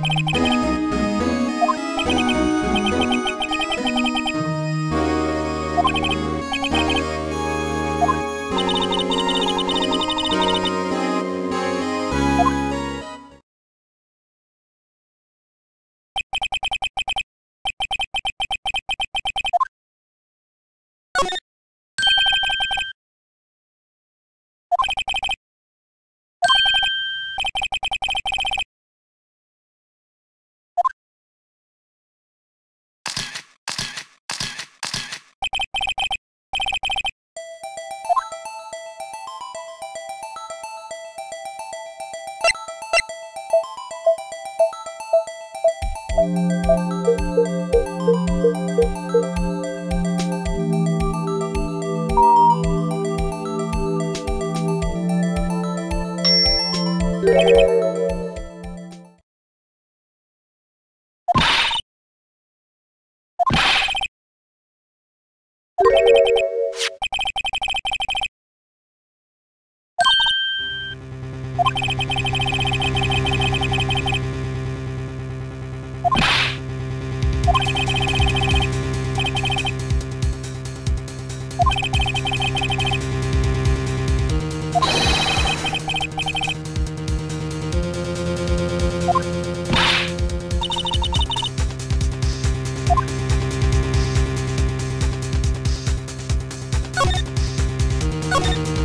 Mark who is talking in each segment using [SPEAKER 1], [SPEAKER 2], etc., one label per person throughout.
[SPEAKER 1] え you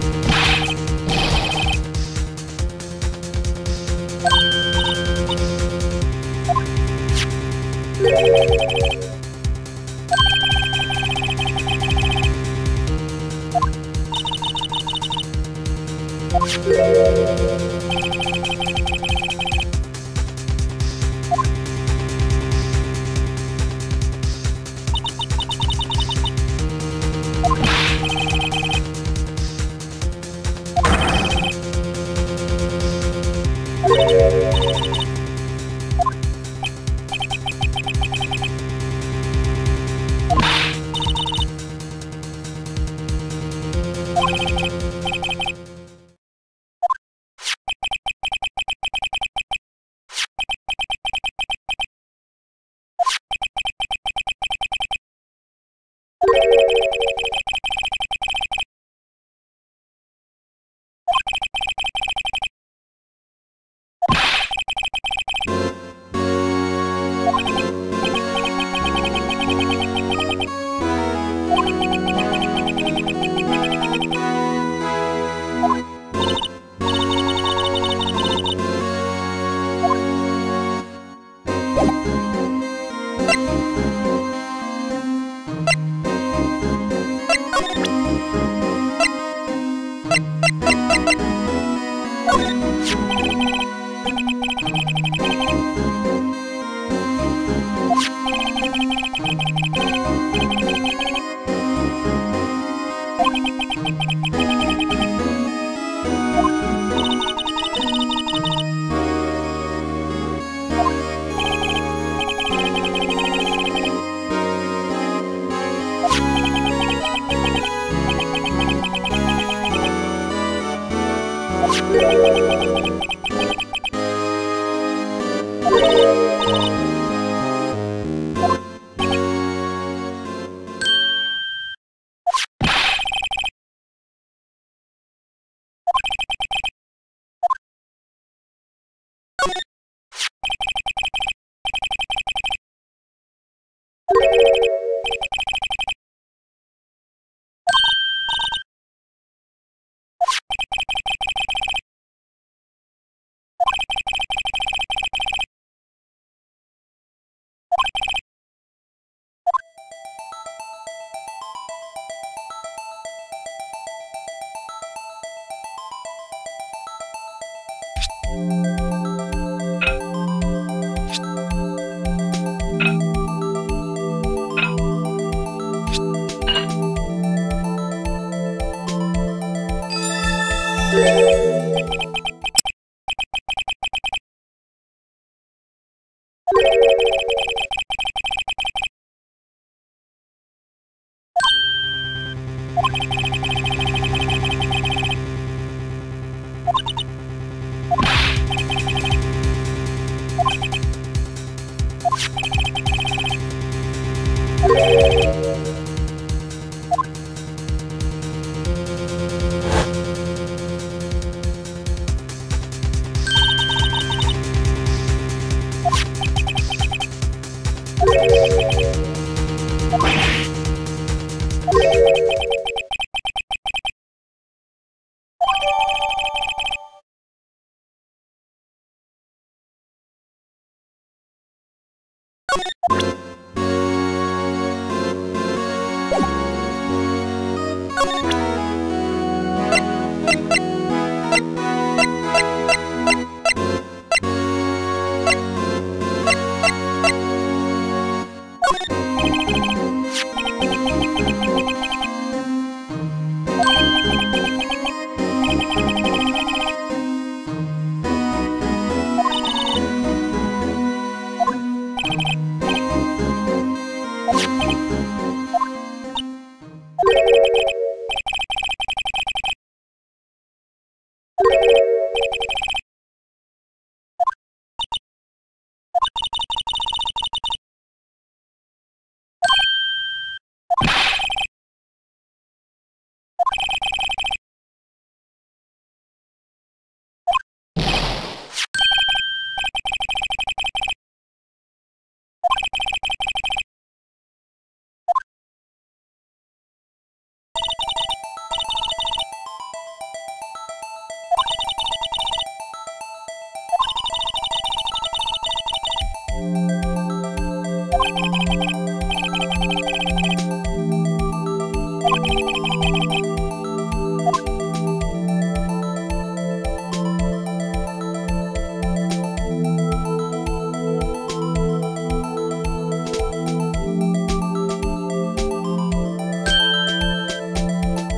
[SPEAKER 1] you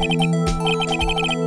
[SPEAKER 1] Música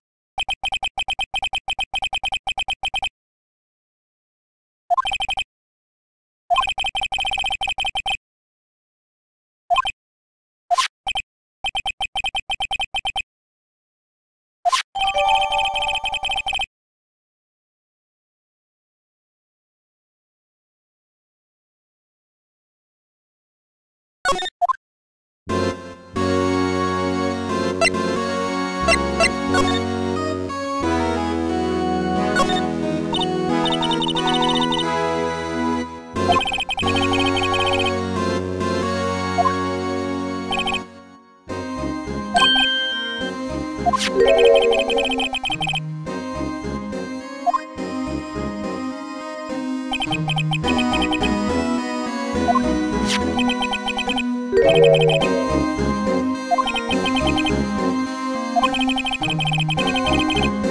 [SPEAKER 1] Música